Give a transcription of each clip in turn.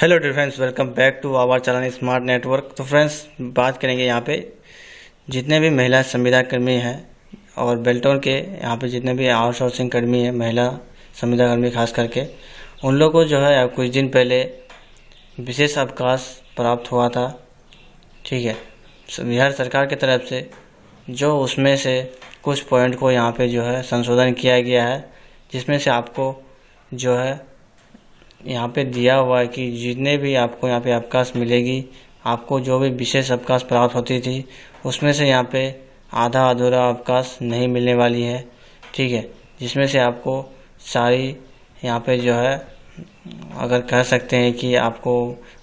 Hello dear friends welcome back to our channel smart network तो friends बात करेंगे यहाँ पे जितने भी महिला संविदा कर्मी हैं और बेल्टोन के यहाँ पे जितने भी आउटसोर्सिंग कर्मी हैं, महिला संविदा कर्मी खास करके, उन लोगों को जो है कुछ दिन पहले विशेष अवकाश प्राप्त हुआ था। ठीक है? बिहार सरकार की तरफ़ से जो उसमें से कुछ पॉइंट को यहाँ पे जो है संशोधन किया गया है, जिसमें से आपको जो है यहाँ पे दिया हुआ है कि जितने भी आपको यहाँ पे अवकाश मिलेगी, आपको जो भी विशेष अवकाश प्राप्त होती थी, उसमें से यहाँ पे आधा अधूरा अवकाश नहीं मिलने वाली है। ठीक है? जिसमें से आपको सारी यहाँ पे जो है, अगर कह सकते हैं कि आपको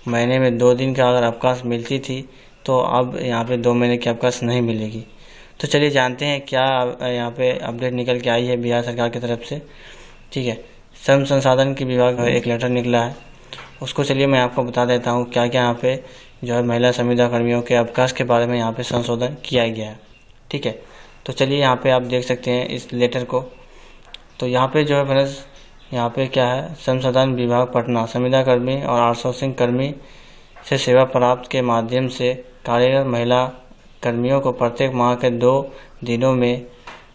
महीने में दो दिन का अगर अवकाश मिलती थी तो अब यहाँ पे दो महीने की अवकाश नहीं मिलेगी। तो चलिए जानते हैं क्या, यहाँ पे अपडेट निकल के आई है बिहार सरकार की तरफ़ से। ठीक है? श्रम संसाधन के विभाग में एक लेटर निकला है। उसको चलिए मैं आपको बता देता हूँ क्या क्या यहाँ पे जो है महिला संविदा कर्मियों के अवकाश के बारे में यहाँ पे संशोधन किया गया है। ठीक है? तो चलिए यहाँ पे आप देख सकते हैं इस लेटर को। तो यहाँ पे जो है फ्रेंड्स यहाँ पे क्या है? श्रम संसाधन विभाग पटना संविदा कर्मी और आउटसोर्सिंग कर्मी से सेवा प्राप्त के माध्यम से कार्यरत महिला कर्मियों को प्रत्येक माह के दो दिनों में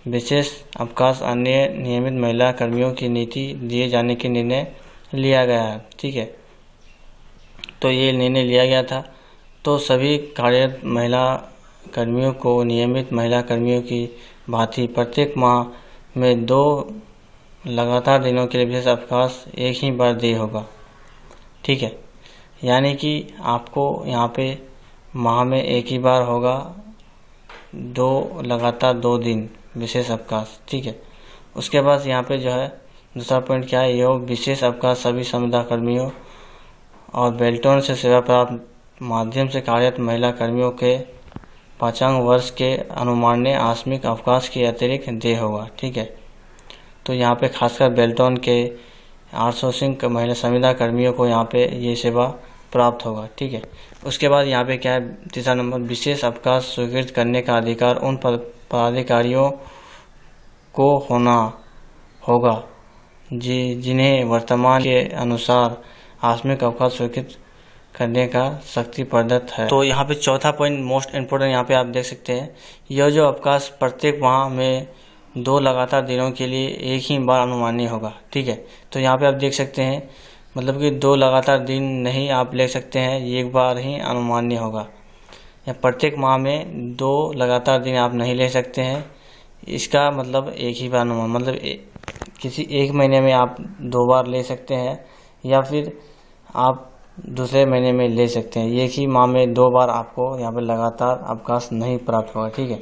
विशेष अवकाश अन्य नियमित महिला कर्मियों की नीति दिए जाने के निर्णय लिया गया है, ठीक है? तो ये निर्णय लिया गया था। तो सभी कार्यरत महिला कर्मियों को, नियमित महिला कर्मियों की भांति प्रत्येक माह में दो लगातार दिनों के लिए विशेष अवकाश एक ही बार दे होगा, ठीक है? यानी कि आपको यहाँ पे माह में एक ही बार होगा, दो, लगातार दो दिन। विशेष अवकाश, ठीक है? उसके बाद यहाँ पे जो है, दूसरा पॉइंट क्या है? यह विशेष अवकाश, सभी संविदा कर्मियों और बेल्टोन से सेवा प्राप्त माध्यम से कार्यरत महिला कर्मियों के पाँचांग वर्ष के अनुमान्य आसमिक अवकाश के अतिरिक्त दे होगा, ठीक है? तो यहाँ पे खासकर बेल्टोन के आउटसोर्सिंग महिला संविदा कर्मियों को यहाँ पे ये सेवा प्राप्त होगा, ठीक है? उसके बाद यहाँ पे क्या है? तीसरा नंबर, विशेष अवकाश स्वीकृत करने का अधिकार उन पदाधिकारियों को होना होगा, जी, जिन्हें वर्तमान के अनुसार आसमिक अवकाश स्वीकृत करने का शक्ति प्रदत्त है। तो यहाँ पे चौथा पॉइंट मोस्ट इम्पोर्टेंट यहाँ पे आप देख सकते हैं, यह जो अवकाश प्रत्येक माह में दो लगातार दिनों के लिए एक ही बार अनुमान्य होगा, ठीक है? तो यहाँ पे आप देख सकते हैं मतलब कि दो लगातार दिन नहीं आप ले सकते हैं, एक बार ही अनुमान्य होगा। या प्रत्येक माह में दो लगातार दिन आप नहीं ले सकते हैं। इसका मतलब एक ही बार मतलब ए, किसी एक महीने में आप दो बार ले सकते हैं या फिर आप दूसरे महीने में ले सकते हैं। एक ही माह में दो बार आपको यहाँ पर लगातार अवकाश नहीं प्राप्त होगा ठीक है?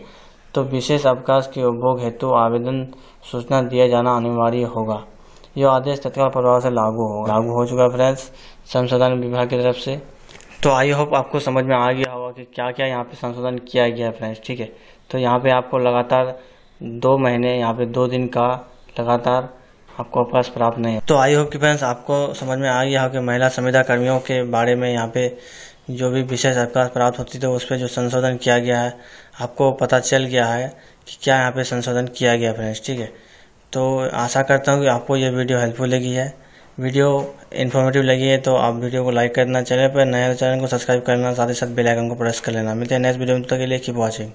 तो विशेष अवकाश के उपभोग हेतु तो आवेदन सूचना दिया जाना अनिवार्य होगा। यह आदेश तत्काल प्रभाव से लागू हो लागू हो चुका है फ्रेंड्स। संशोधन विभाग की तरफ़ से तो आई होप आपको समझ में आ गया होगा कि क्या क्या यहाँ पे संशोधन किया गया है फ्रेंड्स ठीक है? तो यहाँ पे आपको लगातार दो महीने, यहाँ पे दो दिन का लगातार आपको अवकाश प्राप्त नहीं है। तो आई होप कि फ्रेंड्स आपको समझ में आ गया हो कि महिला संविदा कर्मियों के बारे में यहाँ पे जो भी विशेष अवकाश प्राप्त होती थी, उस पर जो संशोधन किया गया है, आपको पता चल गया है कि क्या यहाँ पे संशोधन किया गया फ्रेंड्स ठीक है? तो आशा करता हूँ कि आपको ये वीडियो हेल्पफुल लगी है। वीडियो इन्फॉर्मेटिव लगी है तो आप वीडियो को लाइक करना, चैनल पर नया चैनल को सब्सक्राइब करना, साथ ही साथ बेल आइकन को प्रेस कर लेना। मिलते हैं नेक्स्ट वीडियो में तक के लिए कीप वॉचिंग